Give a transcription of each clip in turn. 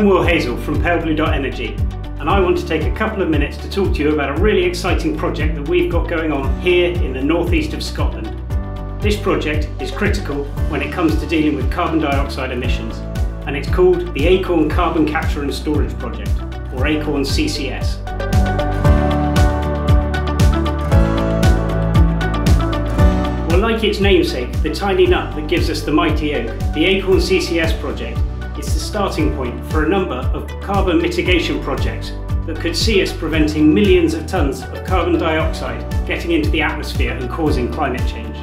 I'm Will Hazel from PaleBlue Energy, and I want to take a couple of minutes to talk to you about a really exciting project that we've got going on here in the northeast of Scotland. This project is critical when it comes to dealing with carbon dioxide emissions, and it's called the Acorn Carbon Capture and Storage Project, or Acorn CCS. Well, like its namesake, the tiny nut that gives us the mighty oak, the Acorn CCS project it's the starting point for a number of carbon mitigation projects that could see us preventing millions of tonnes of carbon dioxide getting into the atmosphere and causing climate change.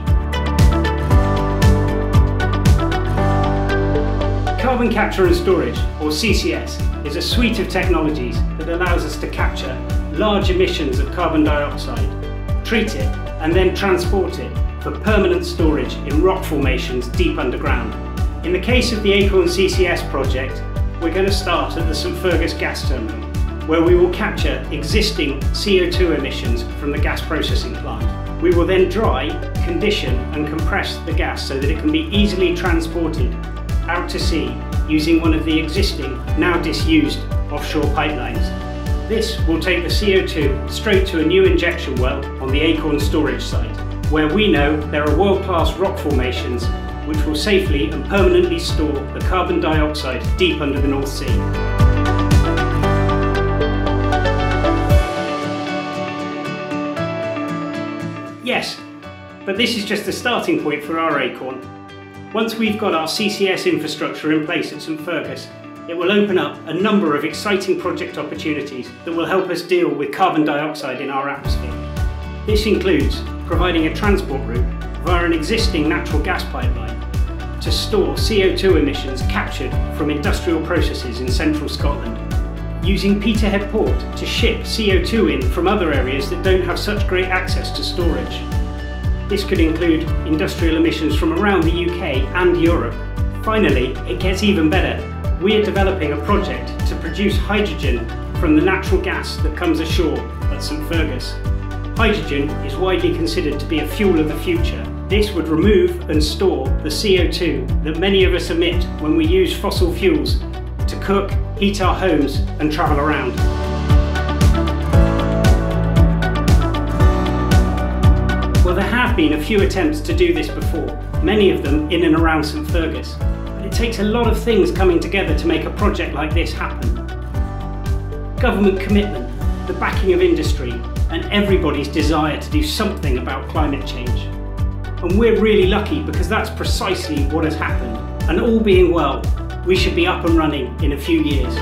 Carbon capture and storage, or CCS, is a suite of technologies that allows us to capture large emissions of carbon dioxide, treat it, and then transport it for permanent storage in rock formations deep underground. In the case of the Acorn CCS project, we're going to start at the St Fergus gas terminal, where we will capture existing CO2 emissions from the gas processing plant. We will then dry, condition and compress the gas so that it can be easily transported out to sea using one of the existing, now disused, offshore pipelines. This will take the CO2 straight to a new injection well on the Acorn storage site, where we know there are world-class rock formations which will safely and permanently store the carbon dioxide deep under the North Sea. Yes, but this is just the starting point for our Acorn. Once we've got our CCS infrastructure in place at St Fergus, it will open up a number of exciting project opportunities that will help us deal with carbon dioxide in our atmosphere. This includes providing a transport route via an existing natural gas pipeline to store CO2 emissions captured from industrial processes in central Scotland, using Peterhead Port to ship CO2 in from other areas that don't have such great access to storage. This could include industrial emissions from around the UK and Europe. Finally, it gets even better. We're developing a project to produce hydrogen from the natural gas that comes ashore at St Fergus. Hydrogen is widely considered to be a fuel of the future this would remove and store the CO2 that many of us emit when we use fossil fuels to cook, heat our homes and travel around. Well, there have been a few attempts to do this before, many of them in and around St Fergus. But it takes a lot of things coming together to make a project like this happen. Government commitment, the backing of industry, and everybody's desire to do something about climate change. And we're really lucky because that's precisely what has happened. And all being well, we should be up and running in a few years.